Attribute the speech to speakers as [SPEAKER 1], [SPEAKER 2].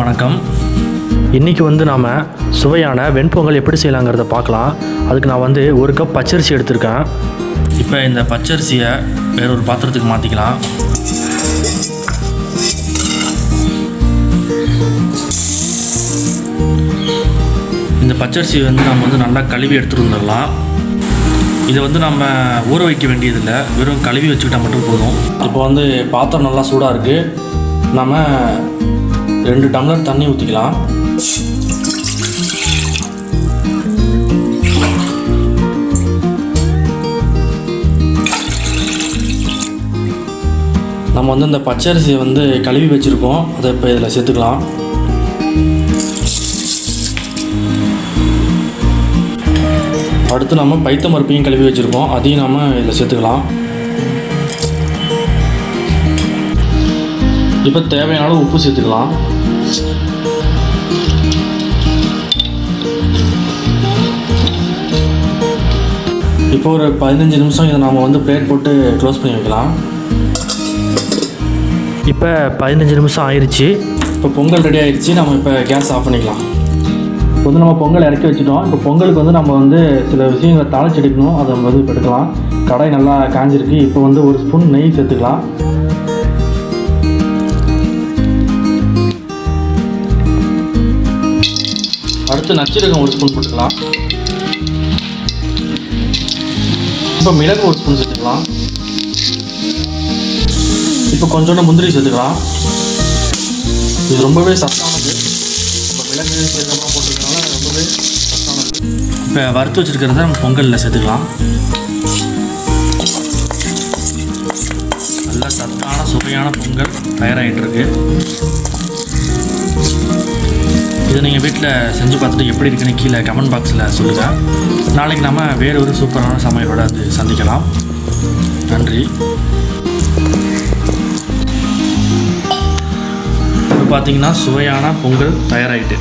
[SPEAKER 1] வணக்கம்.
[SPEAKER 2] இன்றைக்கி வந்து நாம் சுவையான வெண்பொங்கல் எப்படி செய்யலாங்கிறத பார்க்கலாம். அதுக்கு நான் வந்து ஒரு கப் பச்சரிசி எடுத்திருக்கேன்.
[SPEAKER 1] இப்போ இந்த பச்சரிசியை வேறொரு பாத்திரத்துக்கு மாற்றிக்கலாம் இந்த பச்சரிசி வந்து நம்ம வந்து நல்லா கழுவி எடுத்துகிட்டு வந்துடலாம். இதை வந்து நம்ம ஊற வைக்க வேண்டியதில்லை. வெறும் கழுவி வச்சுக்கிட்டால் மட்டும் போதும். இப்போ வந்து பாத்திரம் நல்லா சூடாக இருக்குது நம்ம ரெண்டு டம்ளர் தண்ணி ஊற்றிக்கலாம் நம்ம வந்து இந்த பச்சரிசியை வந்து கழுவி வச்சுருக்கோம். அதை இப்போ இதில் சேர்த்துக்கலாம். அடுத்து நம்ம பைத்த மறுப்பையும் கழுவி வச்சுருக்கோம். அதையும் நம்ம இதில் சேர்த்துக்கலாம். இப்போ தேவையான அளவு உப்பு சேர்த்துக்கலாம். இப்போ ஒரு பதினஞ்சு நிமிஷம் இதை நாம் வந்து பிளேட் போட்டு க்ளோஸ் பண்ணி வைக்கலாம்.
[SPEAKER 2] இப்போ பதினஞ்சு நிமிஷம் ஆயிடுச்சு
[SPEAKER 1] இப்போ பொங்கல் ரெடி ஆயிடுச்சு நம்ம இப்போ கேஸ் ஆஃப் பண்ணிக்கலாம்.
[SPEAKER 2] இப்போ வந்து நம்ம பொங்கல் இறக்கி வச்சுட்டோம். இப்போ பொங்கலுக்கு வந்து நம்ம வந்து சில விஷயங்களை தாளிச்சு எடுக்கணும் அதை நம்ம வந்து இப்போ எடுக்கலாம். கடாய் நல்லா காஞ்சிருக்கு. இப்போ வந்து ஒரு ஸ்பூன் நெய் சேர்த்துக்கலாம்.
[SPEAKER 1] அடுத்து நச்சீரகம் ஒரு ஸ்பூன் போட்டுக்கலாம். இப்போ மிளகு ஒரு ஸ்பூன் சேர்த்துக்கலாம். இப்போ கொஞ்சோண்டு முந்திரி சேர்த்துக்கலாம். இது ரொம்பவே சத்தானது. இப்போ மிளகு சீரகமாக போட்டுக்கிறதுனால ரொம்பவே சத்தானது. இப்போ வறுத்து வச்சுருக்கிறத நம்ம பொங்கலில் சேர்த்துக்கலாம். நல்ல சத்தான சுவையான பொங்கல் தயாராகிட்டு இருக்கு. இதை நீங்கள் வீட்டில் செஞ்சு பார்த்துட்டு எப்படி இருக்குன்னு கீழே கமெண்ட் பாக்ஸில் சொல்லுங்கள் நாளைக்கு நம்ம வேறு ஒரு சூப்பரான சமையலோட அது சந்திக்கலாம். நன்றி. இப்போ பார்த்தீங்கன்னா சுவையான பொங்கல் தயாராகிட்டு